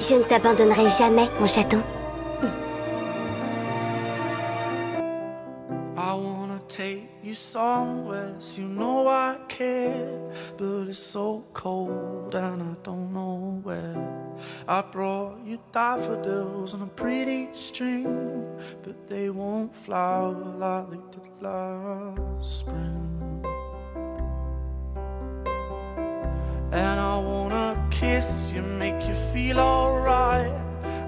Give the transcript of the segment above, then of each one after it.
Je ne t'abandonnerai jamais, mon chaton. I wanna take you somewhere, so you know I care. But it's so cold and I don't know where. I brought you daffodils on a pretty string, but they won't flower like they did last spring. And I wanna kiss you, make you feel alright.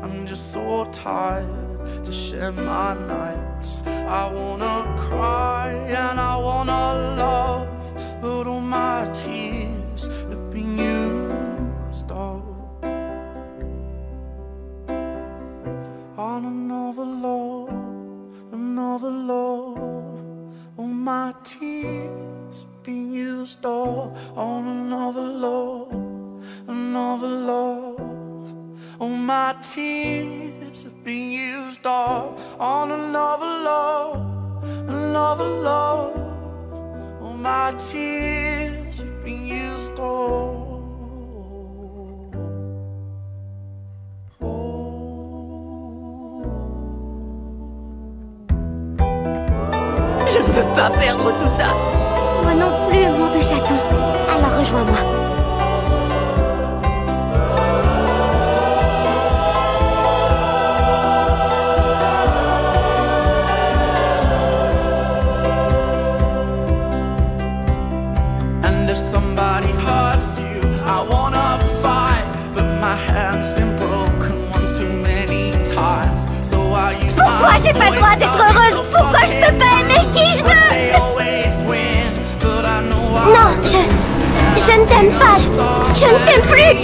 I'm just so tired to share my nights. I wanna cry and I wanna love, but all my tears have been used up on another love, another love. All my tears have been used up on another my tears have been used up on another love, another love. All my tears have been used up. Je ne veux pas perdre tout ça. Moi non plus, mon deux chaton. Alors rejoins-moi. Pourquoi j'ai pas le droit d'être heureuse? Pourquoi je peux pas aimer qui je veux? Non, je... Je ne t'aime pas. Je, je ne t'aime plus.